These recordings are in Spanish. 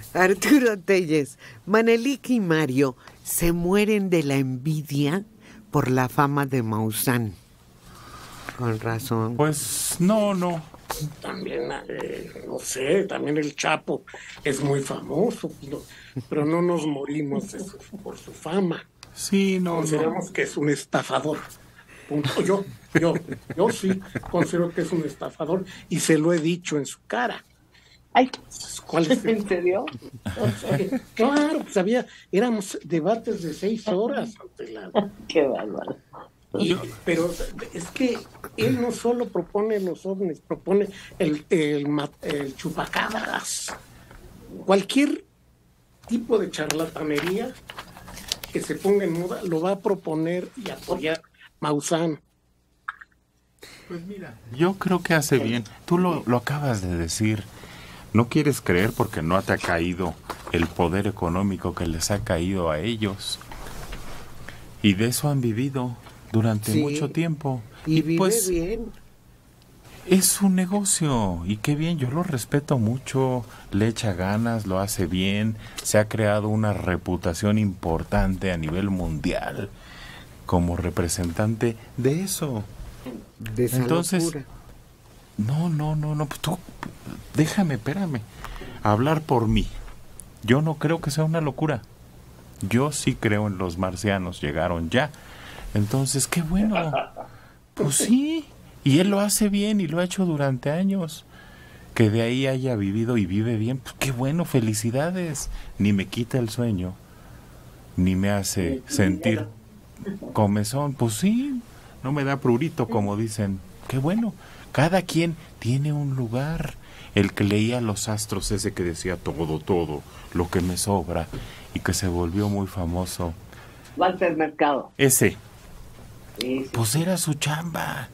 Arturo Telles, Manelik y Mario se mueren de la envidia por la fama de Maussan. Con razón. Pues no, no. También, eh, no sé, también el Chapo es muy famoso, pero no nos morimos por su fama. Sí, no. Consideramos que es un estafador. Yo, yo, yo sí considero que es un estafador y se lo he dicho en su cara. Ay, ¿cuál es ¿En serio? claro, pues había, éramos debates de seis horas. Qué bárbaro. pero es que él no solo propone los ovnis, propone el, el, el chupacabras. Cualquier tipo de charlatanería que se ponga en moda lo va a proponer y apoyar Maussan. Pues mira, yo creo que hace bien. Tú lo, lo acabas de decir. No quieres creer porque no te ha caído el poder económico que les ha caído a ellos. Y de eso han vivido durante mucho tiempo. Y, vive pues, bien. Es un negocio y qué bien, yo lo respeto mucho, le echa ganas, lo hace bien, se ha creado una reputación importante a nivel mundial como representante de eso. De Entonces, no, no, no, no, pues tú, déjame, espérame, hablar por mí. Yo no creo que sea una locura. Yo sí creo en los marcianos, llegaron ya. Entonces, qué bueno. Pues sí, y él lo hace bien y lo ha hecho durante años. Que de ahí haya vivido y vive bien, pues qué bueno, felicidades. Ni me quita el sueño, ni me hace sentir comezón. Pues sí, no me da prurito, como dicen. Qué bueno, cada quien tiene un lugar. El que leía los astros, ese que decía todo, todo, lo que me sobra, y que se volvió muy famoso. Walter Mercado. Ese. Pues era su chamba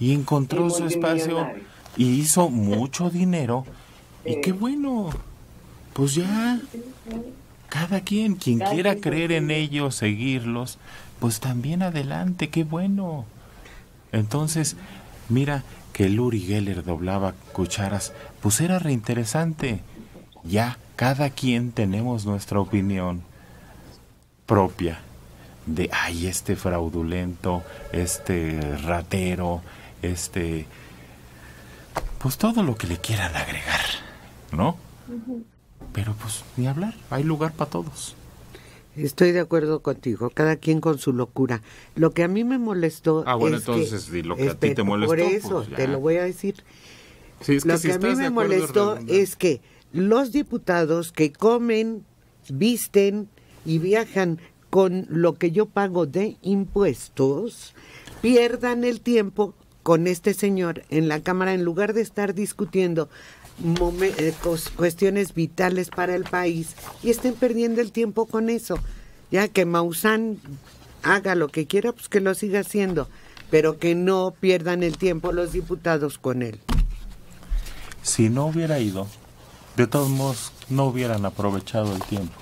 y encontró su espacio y hizo mucho dinero. Y qué bueno, pues ya, cada quien, quien quiera creer en ellos, seguirlos, pues también adelante, qué bueno. Entonces, mira que Luri Geller doblaba cucharas, pues era reinteresante. Ya, cada quien tenemos nuestra opinión propia de, ay, este fraudulento, este ratero, este, pues todo lo que le quieran agregar, ¿no? Pero pues ni hablar, hay lugar para todos. Estoy de acuerdo contigo, cada quien con su locura. Lo que a mí me molestó. Ah, bueno, entonces, lo que a ti te molestó. Por eso, pues, te lo voy a decir. es lo que, a mí me molestó es que los diputados que comen, visten y viajan con lo que yo pago de impuestos, pierdan el tiempo con este señor en la Cámara en lugar de estar discutiendo eh, cuestiones vitales para el país y estén perdiendo el tiempo con eso. Ya que Maussan haga lo que quiera, pues que lo siga haciendo, pero que no pierdan el tiempo los diputados con él. Si no hubiera ido, de todos modos no hubieran aprovechado el tiempo.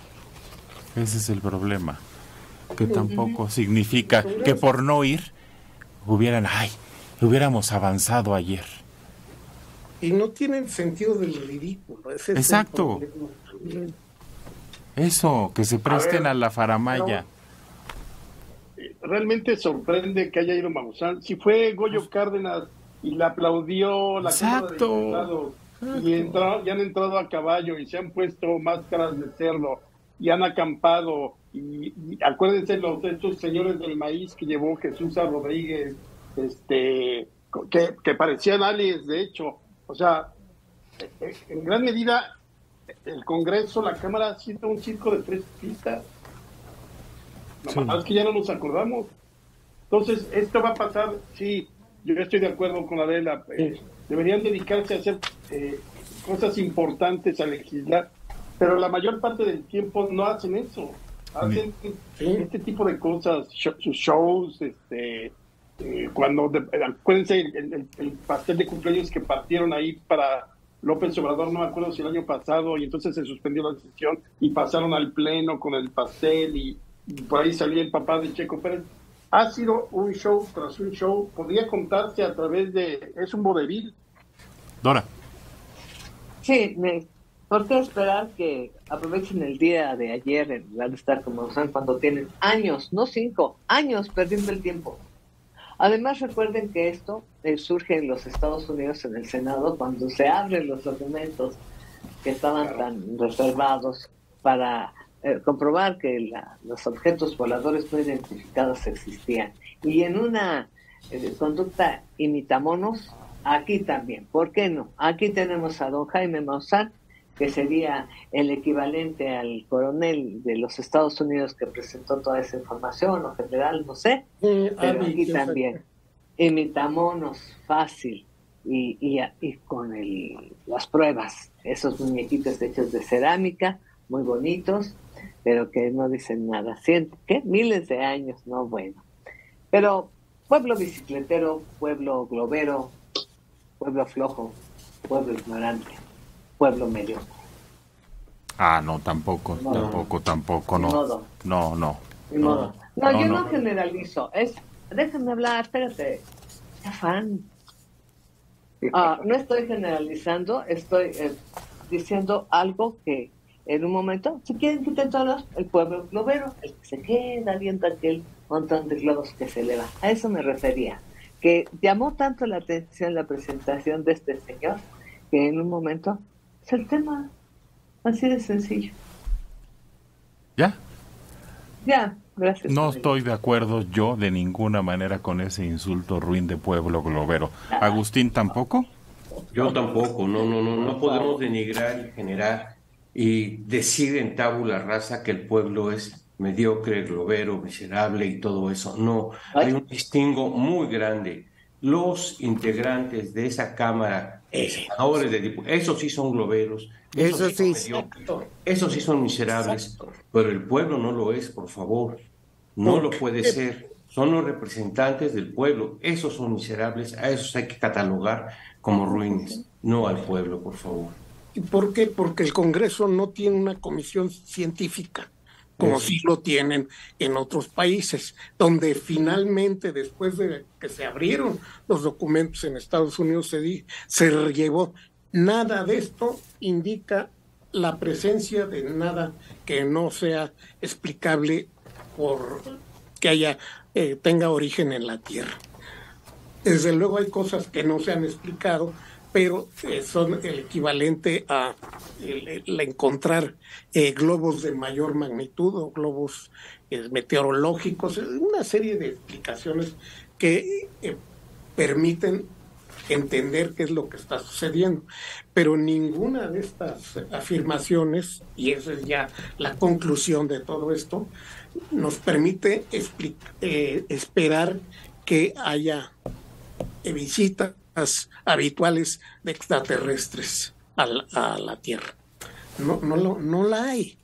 Ese es el problema, que tampoco significa que por no ir hubieran, ay, hubiéramos avanzado ayer. Y no tienen sentido del ridículo. Exacto. Eso, que se presten a, la faramaya. realmente sorprende que haya ido Maussan. Si fue Goyo pues Cárdenas y le aplaudió la Exacto. y, entrado, y han entrado a caballo y se han puesto máscaras de cerdo y han acampado y, acuérdense los estos señores del maíz que llevó Jesús a Rodríguez este, que, parecían aliens, de hecho. O sea, en gran medida, el Congreso, la Cámara, sido un circo de tres pistas. es que ya no nos acordamos. Entonces, esto va a pasar, sí, yo estoy de acuerdo con Adela. Eh, deberían dedicarse a hacer eh, cosas importantes, a legislar, pero la mayor parte del tiempo no hacen eso. Hacen este tipo de cosas, sus shows, este, eh, cuando, acuérdense, el, pastel de cumpleaños que partieron ahí para López Obrador, no me acuerdo si el año pasado, y entonces se suspendió la sesión y pasaron al pleno con el pastel y, por ahí salía el papá de Checo Pérez. Ha sido un show tras un show, podría contarse a través de... Es un vodevil. Dora. Sí, ¿Por qué esperar que aprovechen el día de ayer en lugar de estar como están cuando tienen años, no cinco, años perdiendo el tiempo? Además, recuerden que esto eh, surge en los Estados Unidos en el Senado cuando se abren los documentos que estaban tan reservados para eh, comprobar que los objetos voladores no identificados existían. Y en una eh, conducta imitamonos, aquí también. ¿Por qué no? Aquí tenemos a don Jaime Maussan que sería el equivalente al coronel de los Estados Unidos que presentó toda esa información, o general, no sé, pero aquí también. Imitámonos fácil y, y, con el, las pruebas, esos muñequitos hechos de cerámica, muy bonitos, pero que no dicen nada. Siento que miles de años, no bueno. Pero pueblo bicicletero, pueblo globero, pueblo flojo, pueblo ignorante pueblo medio. Ah, no, tampoco, tampoco, tampoco, no. No, no. No, no, yo no, generalizo. Es, déjame hablar, espérate. Afán. Ah, no estoy generalizando, estoy eh, diciendo algo que en un momento, si quieren quitar todos, el pueblo globero, el que se queda viendo aquel montón de globos que se eleva. A eso me refería. Que llamó tanto la atención la presentación de este señor que en un momento es el tema. Así de sencillo. ¿Ya? Ya, gracias. No estoy de acuerdo yo de ninguna manera con ese insulto ruin de pueblo globero. ¿Agustín tampoco? Yo tampoco, no, no, no, no podemos denigrar y generar y decir en tabula rasa que el pueblo es mediocre, globero, miserable y todo eso. No, hay un distingo muy grande. Los integrantes de esa Cámara esos sí son globeros. Esos, sí, esos sí son miserables, pero el pueblo no lo es, por favor. No lo puede ser. Son los representantes del pueblo. Esos son miserables. A esos hay que catalogar como ruines, no al pueblo, por favor. ¿Y por qué? Porque el Congreso no tiene una comisión científica como sí lo tienen en otros países, donde finalmente, después de que se abrieron los documentos en Estados Unidos, se, se llevó. Nada de esto indica la presencia de nada que no sea explicable por que haya eh, tenga origen en la Tierra. Desde luego hay cosas que no se han explicado, pero eh, son el equivalente a encontrar eh, globos de mayor magnitud o globos eh, meteorológicos, una serie de explicaciones que permiten entender qué es lo que está sucediendo. Pero ninguna de estas afirmaciones, y esa es ya la conclusión de todo esto, nos permite esperar que haya visitas habituales de extraterrestres a la, Tierra. No, no, no la hay.